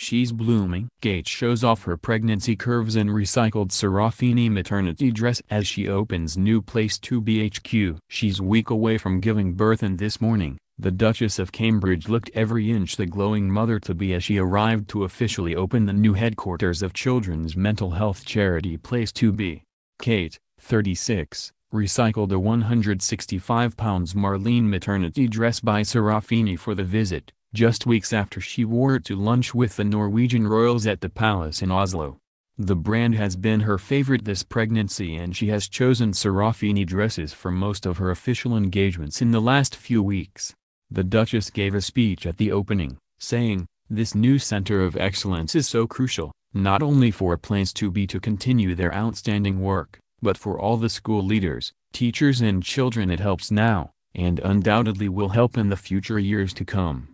she's blooming. Kate shows off her pregnancy curves in recycled Seraphine maternity dress as she opens new Place2Be HQ. She's week away from giving birth and this morning, the Duchess of Cambridge looked every inch the glowing mother-to-be as she arrived to officially open the new headquarters of children's mental health charity Place2Be. Kate, 36, recycled a 165 pounds Marlene maternity dress by Seraphine for the visit, just weeks after she wore it to lunch with the Norwegian royals at the palace in Oslo. The brand has been her favorite this pregnancy and she has chosen Seraphine dresses for most of her official engagements in the last few weeks. The Duchess gave a speech at the opening, saying, This new center of excellence is so crucial, not only for Place2Be to continue their outstanding work, but for all the school leaders, teachers and children it helps now, and undoubtedly will help in the future years to come.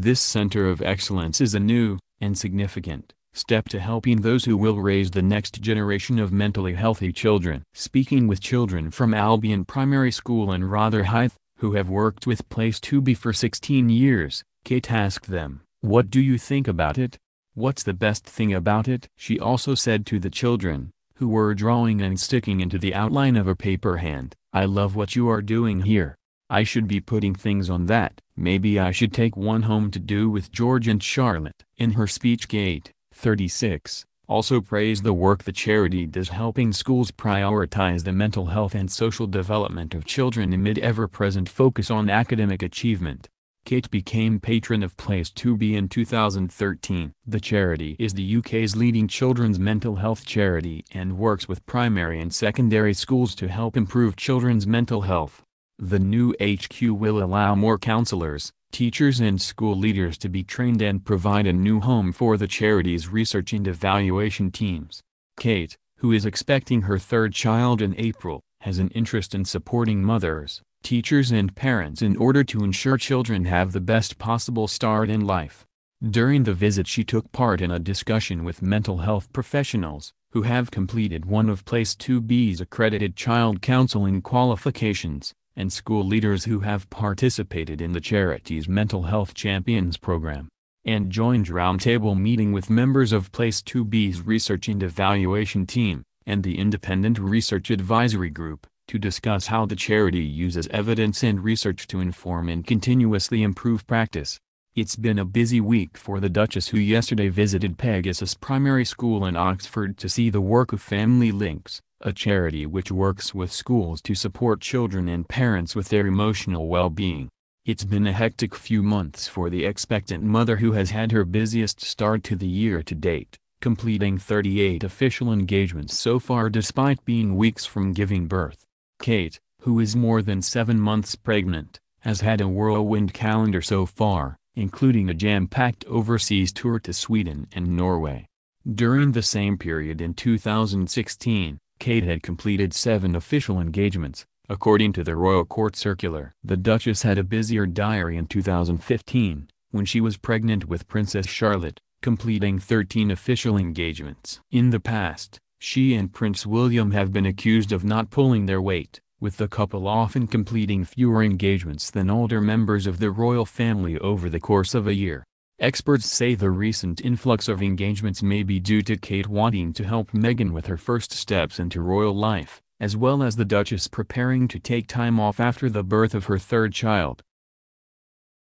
This center of excellence is a new, and significant, step to helping those who will raise the next generation of mentally healthy children. Speaking with children from Albion Primary School in Rotherhithe, who have worked with Place2Be for 16 years, Kate asked them, What do you think about it? What's the best thing about it? She also said to the children, who were drawing and sticking into the outline of a paper hand, I love what you are doing here. I should be putting things on that. Maybe I should take one home to do with George and Charlotte. In her speech Kate, 36, also praised the work the charity does helping schools prioritize the mental health and social development of children amid ever-present focus on academic achievement. Kate became patron of Place2Be in 2013. The charity is the UK's leading children's mental health charity and works with primary and secondary schools to help improve children's mental health. The new HQ will allow more counselors, teachers and school leaders to be trained and provide a new home for the charity's research and evaluation teams. Kate, who is expecting her third child in April, has an interest in supporting mothers, teachers and parents in order to ensure children have the best possible start in life. During the visit she took part in a discussion with mental health professionals, who have completed one of Place2Be's accredited child counseling qualifications, and school leaders who have participated in the charity's Mental Health Champions program, and joined roundtable meeting with members of Place2Be's research and evaluation team, and the Independent Research Advisory Group, to discuss how the charity uses evidence and research to inform and continuously improve practice. It's been a busy week for the Duchess who yesterday visited Pegasus Primary School in Oxford to see the work of Family Links, a charity which works with schools to support children and parents with their emotional well-being. It's been a hectic few months for the expectant mother who has had her busiest start to the year to date, completing 38 official engagements so far despite being weeks from giving birth. Kate, who is more than seven months pregnant, has had a whirlwind calendar so far, including a jam-packed overseas tour to Sweden and Norway. During the same period in 2016, Kate had completed seven official engagements, according to the Royal Court Circular. The Duchess had a busier diary in 2015, when she was pregnant with Princess Charlotte, completing 13 official engagements. In the past, she and Prince William have been accused of not pulling their weight, with the couple often completing fewer engagements than older members of the royal family over the course of a year. Experts say the recent influx of engagements may be due to Kate wanting to help Meghan with her first steps into royal life, as well as the Duchess preparing to take time off after the birth of her third child.